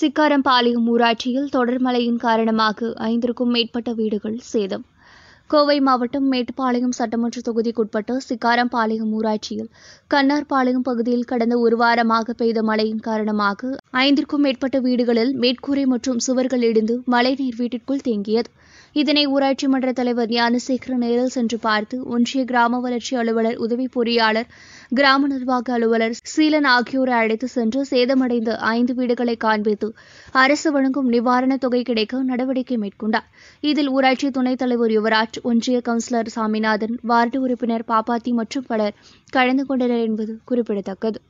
சிக்காரம்பாளையம் ஊராட்சியில் தொடர் மழையின் காரணமாக ஐந்திற்கும் மேற்பட்ட வீடுகள் சேதம். கோவை மாவட்டம் மேட்டுப்பாளையம் சட்டமன்ற தொகுதிக்குட்பட்ட சிக்காரம்பாளையம் ஊராட்சியில் கண்ணார்பாளையம் பகுதியில் கடந்த ஒரு வாரமாக பெய்த மழையின் காரணமாக ஐந்திற்கும் மேற்பட்ட வீடுகளில் மேற்கூரை மற்றும் சுவர்கள் இடிந்து மழைநீர் வீட்டிற்குள் தேங்கியது. இதனை ஊராட்சி மன்ற தலைவர் ஞானசேகரன் நேரில் சென்று பார்த்து ஒன்றிய கிராம வளர்ச்சி அலுவலர் உதவி பொறியாளர் கிராம நிர்வாக அலுவலர் சீலன் ஆகியோரை அழைத்து சென்று சேதமடைந்த ஐந்து வீடுகளை காண்பித்து அரசு வழங்கும் நிவாரணத் தொகை கிடைக்க நடவடிக்கை மேற்கொண்டார். இதில் ஊராட்சி துணைத் தலைவர் யுவராஜ் ஒன்றிய கவுன்சிலர் சாமிநாதன் வார்டு உறுப்பினர் பாப்பாத்தி மற்றும் பலர் கலந்து கொண்டனர் என்பது குறிப்பிடத்தக்கது.